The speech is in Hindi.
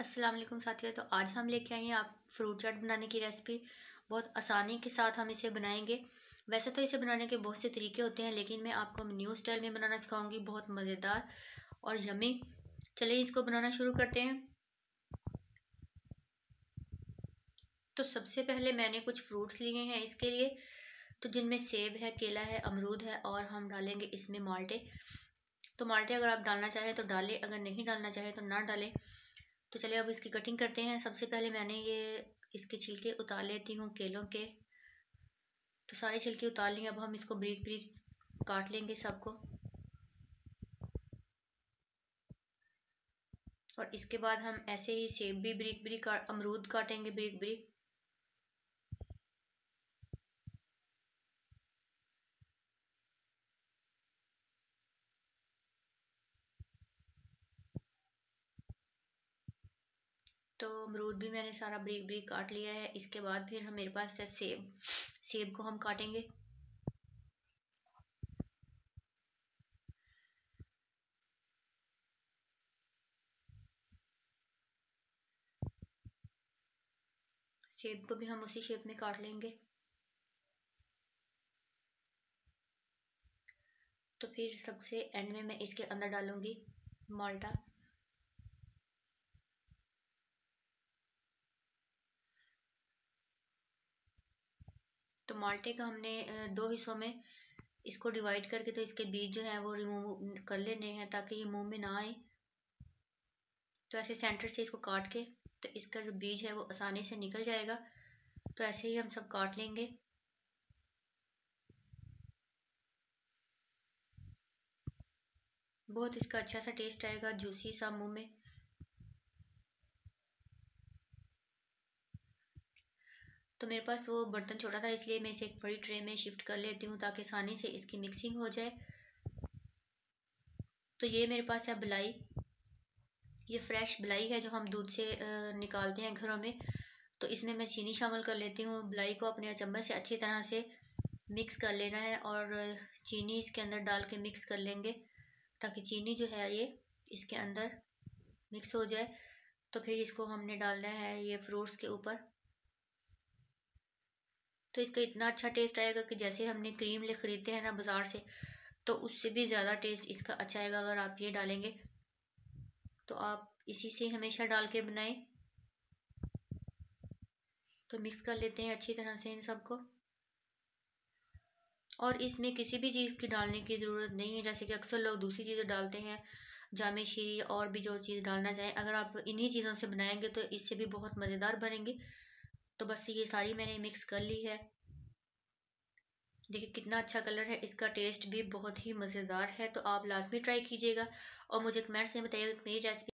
अस्सलाम वालेकुम साथियों। तो आज हम लेके आए हैं आप फ्रूट चाट बनाने की रेसिपी बहुत आसानी के साथ हम इसे बनाएँगे। वैसे तो इसे बनाने के बहुत से तरीके होते हैं, लेकिन मैं आपको न्यू स्टाइल में बनाना सिखाऊँगी। बहुत मज़ेदार और यमी चलिए इसको बनाना शुरू करते हैं। तो सबसे पहले मैंने कुछ फ्रूट्स लिए हैं इसके लिए। तो जिनमें सेब है, केला है, अमरूद है और हम डालेंगे इसमें माल्टे। तो माल्टे अगर आप डालना चाहें तो डालें, अगर नहीं डालना चाहें तो ना डालें। तो चलिए अब इसकी कटिंग करते हैं। सबसे पहले मैंने ये इसके छिलके उतार लेती हूँ केलों के। तो सारे छिलके उतार लिए, अब हम इसको ब्रीक ब्रीक काट लेंगे सबको। और इसके बाद हम ऐसे ही सेब भी ब्रीक ब्रीक अमरूद काटेंगे ब्रीक ब्रीक। तो अमरूद भी मैंने सारा ब्रीक ब्रीक काट लिया है। इसके बाद फिर हम मेरे पास है सेब सेब को हम काटेंगे। सेब को भी हम उसी शेप में काट लेंगे। तो फिर सबसे एंड में मैं इसके अंदर डालूँगी माल्टा तो माल्टे का हमने दो हिस्सों में इसको डिवाइड करके तो इसके बीज जो हैं वो रिमूव कर लेने हैं ताकि ये मुँह में ना आए। तो ऐसे सेंटर से इसको काट के तो इसका जो बीज है वो आसानी से निकल जाएगा। तो ऐसे ही हम सब काट लेंगे। बहुत इसका अच्छा सा टेस्ट आएगा जूसी सा मुँह में। तो मेरे पास वो बर्तन छोटा था, इसलिए मैं इसे एक बड़ी ट्रे में शिफ्ट कर लेती हूँ ताकि आसानी से इसकी मिक्सिंग हो जाए। तो ये मेरे पास है बलाई। ये फ्रेश बलाई है जो हम दूध से निकालते हैं घरों में। तो इसमें मैं चीनी शामिल कर लेती हूँ। बलाई को अपने चम्मच से अच्छी तरह से मिक्स कर लेना है और चीनी इसके अंदर डाल के मिक्स कर लेंगे ताकि चीनी जो है ये इसके अंदर मिक्स हो जाए। तो फिर इसको हमने डालना है ये फ्रूट्स के ऊपर। तो इसका इतना अच्छा टेस्ट आएगा कि जैसे हमने क्रीम ले ख़रीदते हैं ना बाज़ार से तो उससे भी ज़्यादा टेस्ट इसका अच्छा आएगा अगर आप ये डालेंगे। तो आप इसी से हमेशा डाल के बनाएँ। तो मिक्स कर लेते हैं अच्छी तरह से इन सबको। और इसमें किसी भी चीज़ की डालने की ज़रूरत नहीं है, जैसे कि अक्सर लोग दूसरी चीज़ें डालते हैं, जामे, शीरी और भी जो चीज़ डालना चाहें। अगर आप इन्हीं चीज़ों से बनाएँगे तो इससे भी बहुत मज़ेदार बनेंगी। तो बस ये सारी मैंने मिक्स कर ली है। देखिए कितना अच्छा कलर है, इसका टेस्ट भी बहुत ही मज़ेदार है तो आप लाजमी ट्राई कीजिएगा। और मुझे कमेंट्स में बताइएगा मेरी रेसिपी